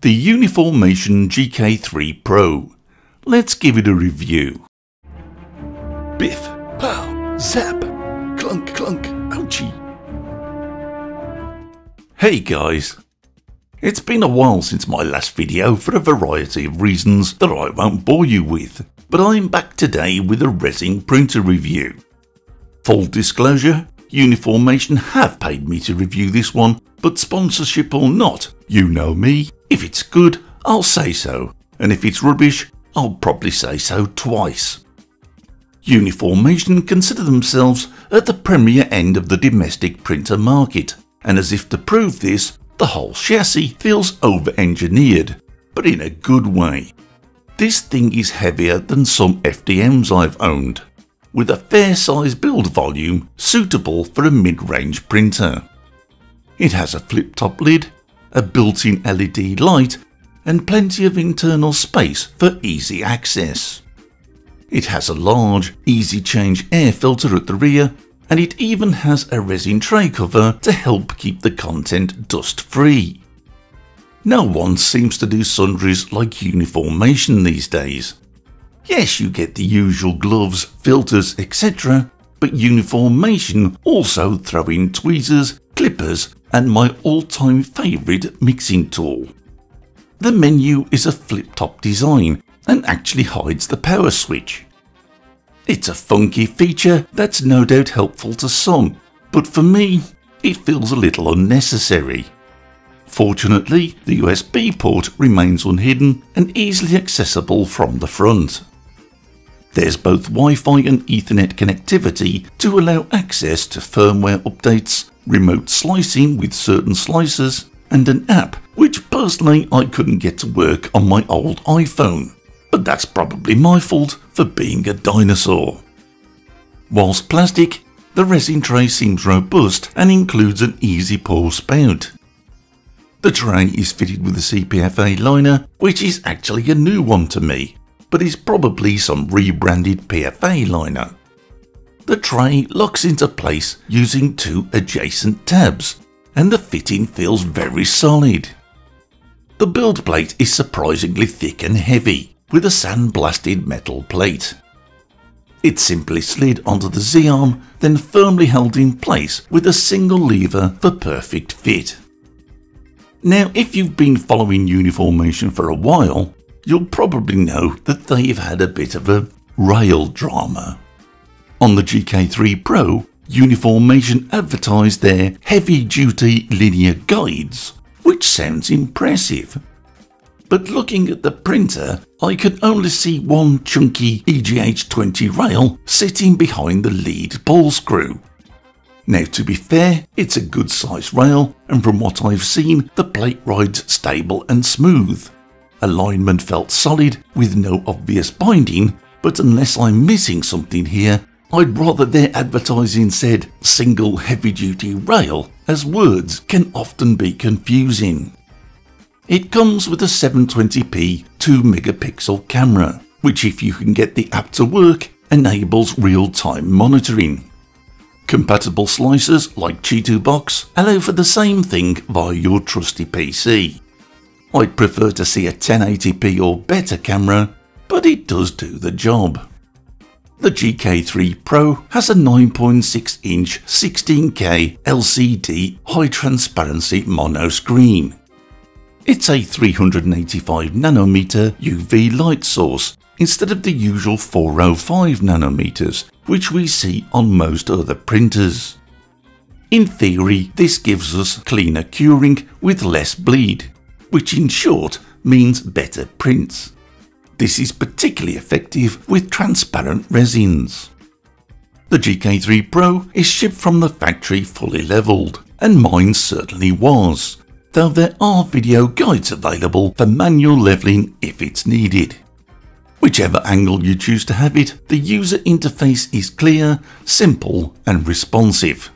The Uniformation GK3 Pro. Let's give it a review. Biff, pow, zap, clunk, clunk, ouchie. Hey guys. It's been a while since my last video for a variety of reasons that I won't bore you with, but I'm back today with a resin printer review. Full disclosure, Uniformation have paid me to review this one, but sponsorship or not, you know me, if it's good, I'll say so, and if it's rubbish, I'll probably say so twice. Uniformation consider themselves at the premier end of the domestic printer market, and as if to prove this, the whole chassis feels over-engineered, but in a good way. This thing is heavier than some FDMs I've owned, with a fair size build volume suitable for a mid-range printer. It has a flip-top lid, a built-in LED light and plenty of internal space for easy access. It has a large, easy change air filter at the rear and it even has a resin tray cover to help keep the content dust free. No one seems to do sundries like Uniformation these days, Yes, you get the usual gloves, filters, etc., but Uniformation also throw in tweezers, clippers, and my all-time favourite mixing tool. The menu is a flip-top design and actually hides the power switch. It's a funky feature that's no doubt helpful to some, but for me, it feels a little unnecessary. Fortunately, the USB port remains unhidden and easily accessible from the front. There's both Wi-Fi and Ethernet connectivity to allow access to firmware updates, remote slicing with certain slicers, and an app which personally I couldn't get to work on my old iPhone. But that's probably my fault for being a dinosaur. Whilst plastic, the resin tray seems robust and includes an easy pour spout. The tray is fitted with a CPFA liner, which is actually a new one to me, but is probably some rebranded PFA liner. The tray locks into place using two adjacent tabs, and the fitting feels very solid. The build plate is surprisingly thick and heavy, with a sandblasted metal plate. It simply slid onto the Z-arm, then firmly held in place with a single lever for perfect fit. Now if you've been following Uniformation for a while, you'll probably know that they've had a bit of a rail drama. On the GK3 Pro, Uniformation advertised their heavy duty linear guides, which sounds impressive. But looking at the printer, I could only see one chunky EGH20 rail sitting behind the lead ball screw. Now to be fair, it's a good sized rail and from what I've seen, the plate rides stable and smooth. Alignment felt solid with no obvious binding, but unless I'm missing something here, I'd rather their advertising said single heavy duty rail as words can often be confusing. It comes with a 720p 2 megapixel camera, which if you can get the app to work, enables real-time monitoring. Compatible slicers like Box allow for the same thing via your trusty PC. I'd prefer to see a 1080p or better camera, but it does do the job. The GK3 Pro has a 9.6 inch 16K LCD high transparency mono screen. It's a 385 nanometer UV light source instead of the usual 405 nanometers which we see on most other printers. In theory, this gives us cleaner curing with less bleed, which in short means better prints. This is particularly effective with transparent resins. The GK3 Pro is shipped from the factory fully levelled, and mine certainly was, though there are video guides available for manual levelling if it's needed. Whichever angle you choose to have it, the user interface is clear, simple and responsive.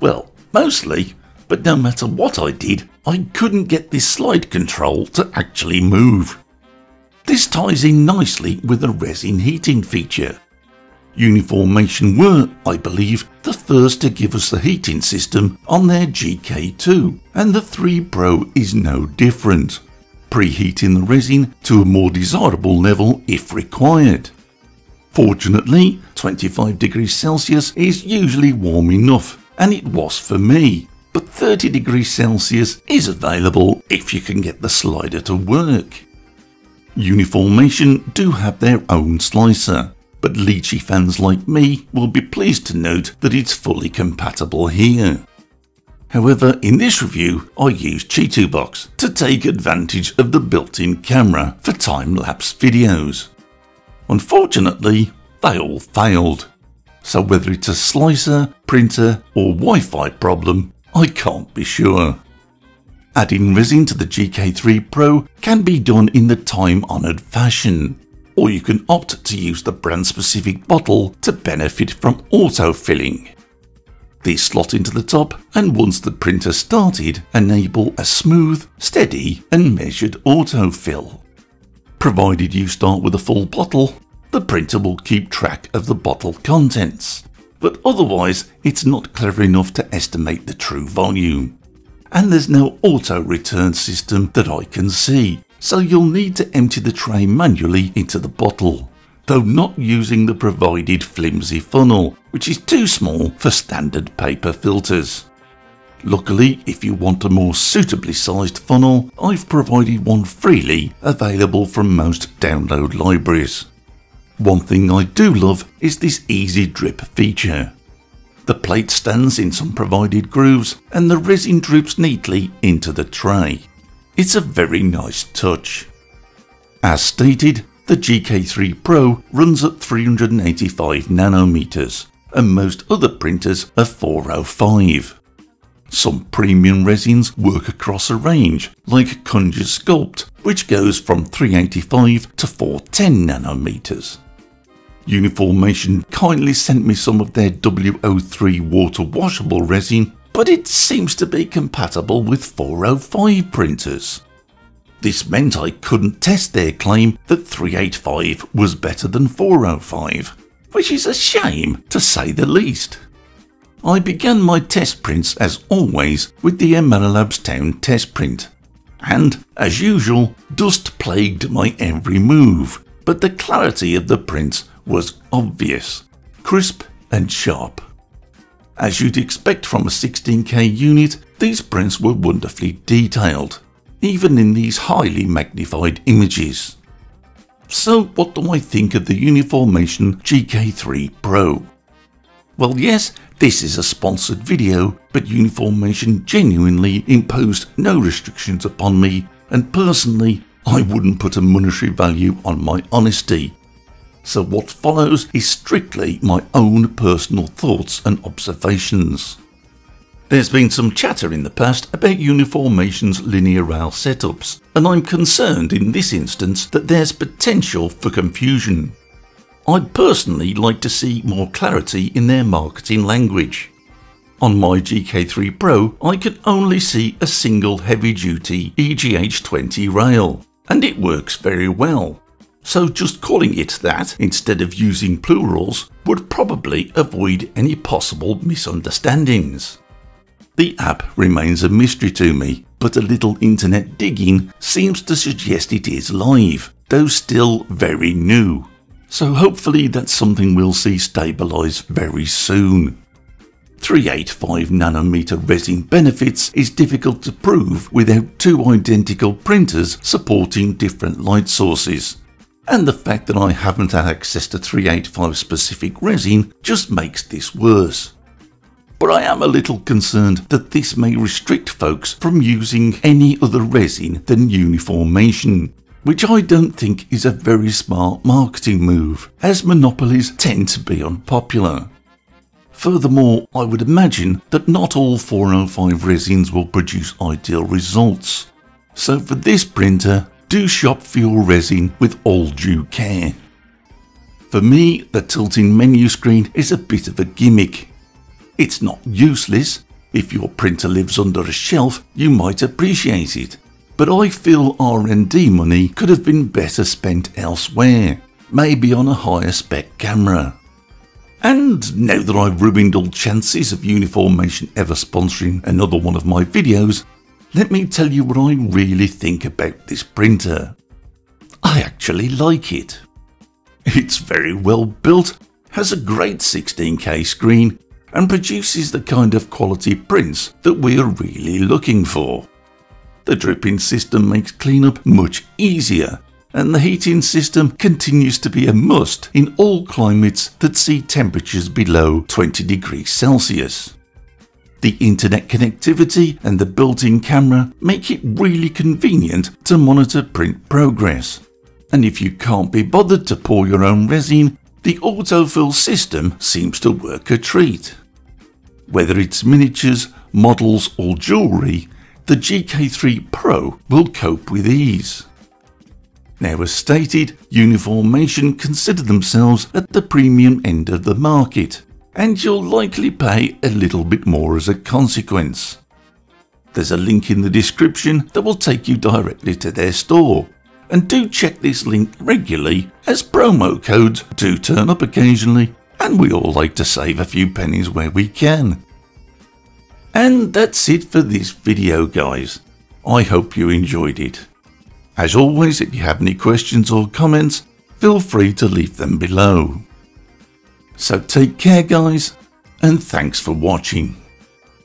Well, mostly, but no matter what I did, I couldn't get this slide control to actually move. This ties in nicely with the resin heating feature. Uniformation were, I believe, the first to give us the heating system on their GK2, and the 3 Pro is no different. preheating the resin to a more desirable level if required. Fortunately, 25 degrees Celsius is usually warm enough, and it was for me. But 30 degrees Celsius is available if you can get the slider to work. Uniformation do have their own slicer, but Lychee fans like me will be pleased to note that it's fully compatible here. However, in this review, I used Chitubox to take advantage of the built-in camera for time-lapse videos. Unfortunately, they all failed. So whether it's a slicer, printer or Wi-Fi problem, I can't be sure. Adding resin to the GK3 Pro can be done in the time-honoured fashion, or you can opt to use the brand-specific bottle to benefit from auto-filling. These slot into the top and once the printer started enable a smooth, steady and measured autofill. Provided you start with a full bottle, the printer will keep track of the bottle contents, but otherwise it's not clever enough to estimate the true volume and there's no auto return system that I can see, so you'll need to empty the tray manually into the bottle, though not using the provided flimsy funnel, which is too small for standard paper filters. Luckily, if you want a more suitably sized funnel, I've provided one freely available from most download libraries. One thing I do love is this easy drip feature. The plate stands in some provided grooves and the resin droops neatly into the tray. It's a very nice touch. As stated, the GK3 Pro runs at 385 nanometers and most other printers are 405. Some premium resins work across a range, like Kunja Sculpt, which goes from 385 to 410 nanometers. Uniformation kindly sent me some of their W03 water washable resin, but it seems to be compatible with 405 printers. This meant I couldn't test their claim that 385 was better than 405, which is a shame to say the least. I began my test prints as always with the Labs Town test print, and as usual, dust plagued my every move, but the clarity of the prints was obvious, crisp and sharp. As you'd expect from a 16K unit, these prints were wonderfully detailed, even in these highly magnified images. So what do I think of the Uniformation GK3 Pro? Well yes, this is a sponsored video, but Uniformation genuinely imposed no restrictions upon me and personally I wouldn't put a monetary value on my honesty so what follows is strictly my own personal thoughts and observations. There's been some chatter in the past about Uniformation's linear rail setups, and I'm concerned in this instance that there's potential for confusion. I'd personally like to see more clarity in their marketing language. On my GK3 Pro, I can only see a single heavy duty EGH20 rail, and it works very well so just calling it that instead of using plurals would probably avoid any possible misunderstandings. The app remains a mystery to me, but a little internet digging seems to suggest it is live, though still very new. So hopefully that's something we'll see stabilise very soon. 385 nanometer resin benefits is difficult to prove without two identical printers supporting different light sources, and the fact that I haven't had access to 385 specific resin just makes this worse. But I am a little concerned that this may restrict folks from using any other resin than Uniformation, which I don't think is a very smart marketing move, as monopolies tend to be unpopular. Furthermore, I would imagine that not all 405 resins will produce ideal results. So for this printer, do shop for your resin with all due care. For me, the tilting menu screen is a bit of a gimmick. It's not useless. If your printer lives under a shelf, you might appreciate it. But I feel R&D money could have been better spent elsewhere, maybe on a higher spec camera. And now that I've ruined all chances of Uniformation ever sponsoring another one of my videos, let me tell you what I really think about this printer. I actually like it. It's very well built, has a great 16K screen, and produces the kind of quality prints that we are really looking for. The dripping system makes cleanup much easier, and the heating system continues to be a must in all climates that see temperatures below 20 degrees Celsius. The internet connectivity and the built-in camera make it really convenient to monitor print progress. And if you can't be bothered to pour your own resin, the autofill system seems to work a treat. Whether it's miniatures, models or jewellery, the GK3 Pro will cope with ease. Now as stated, Uniformation consider themselves at the premium end of the market, and you'll likely pay a little bit more as a consequence. There's a link in the description that will take you directly to their store, and do check this link regularly as promo codes do turn up occasionally and we all like to save a few pennies where we can. And that's it for this video guys. I hope you enjoyed it. As always, if you have any questions or comments, feel free to leave them below. So take care guys, and thanks for watching.